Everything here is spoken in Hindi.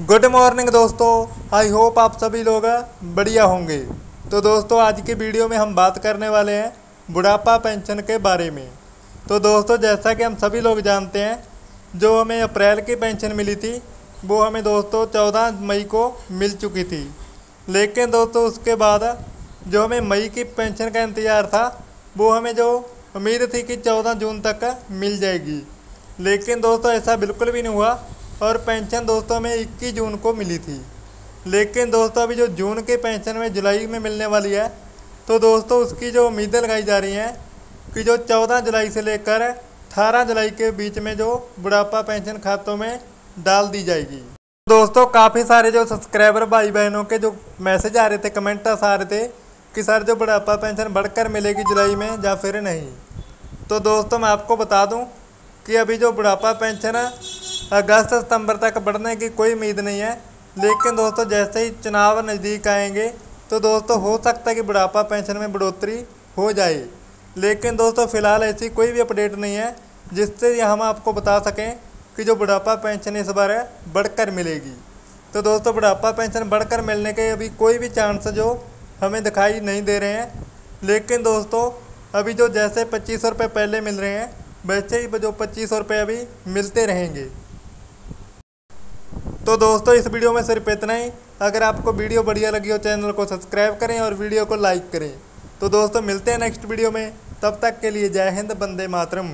गुड मॉर्निंग दोस्तों। आई होप आप सभी लोग बढ़िया होंगे। तो दोस्तों, आज की वीडियो में हम बात करने वाले हैं बुढ़ापा पेंशन के बारे में। तो दोस्तों, जैसा कि हम सभी लोग जानते हैं, जो हमें अप्रैल की पेंशन मिली थी, वो हमें दोस्तों चौदह मई को मिल चुकी थी। लेकिन दोस्तों, उसके बाद जो हमें मई की पेंशन का इंतज़ार था, वो हमें जो उम्मीद थी कि चौदह जून तक मिल जाएगी। लेकिन दोस्तों, ऐसा बिल्कुल भी नहीं हुआ। और पेंशन दोस्तों में इक्कीस जून को मिली थी। लेकिन दोस्तों, अभी जो जून की पेंशन में जुलाई में मिलने वाली है तो दोस्तों, उसकी जो उम्मीदें लगाई जा रही हैं कि जो चौदह जुलाई से लेकर अठारह जुलाई के बीच में जो बुढ़ापा पेंशन खातों में डाल दी जाएगी। दोस्तों, काफ़ी सारे जो सब्सक्राइबर भाई बहनों के जो मैसेज आ रहे थे कमेंट आ रहे थे कि सर, जो बुढ़ापा पेंशन बढ़कर मिलेगी जुलाई में या फिर नहीं। तो दोस्तों, मैं आपको बता दूँ कि अभी जो बुढ़ापा पेंशन अगस्त सितंबर तक बढ़ने की कोई उम्मीद नहीं है। लेकिन दोस्तों, जैसे ही चुनाव नज़दीक आएँगे तो दोस्तों, हो सकता है कि बुढ़ापा पेंशन में बढ़ोतरी हो जाए। लेकिन दोस्तों, फ़िलहाल ऐसी कोई भी अपडेट नहीं है, जिससे हम आपको बता सकें कि जो बुढ़ापा पेंशन इस बार बढ़कर मिलेगी। तो दोस्तों, बुढ़ापा पेंशन बढ़कर मिलने के अभी कोई भी चांस जो हमें दिखाई नहीं दे रहे हैं। लेकिन दोस्तों, अभी जो जैसे पच्चीस सौ रुपये पहले मिल रहे हैं, वैसे ही जो पच्चीस सौ रुपये अभी मिलते रहेंगे। तो दोस्तों, इस वीडियो में सिर्फ़ इतना ही। अगर आपको वीडियो बढ़िया लगी हो, चैनल को सब्सक्राइब करें और वीडियो को लाइक करें। तो दोस्तों, मिलते हैं नेक्स्ट वीडियो में। तब तक के लिए जय हिंद बंदे मातरम।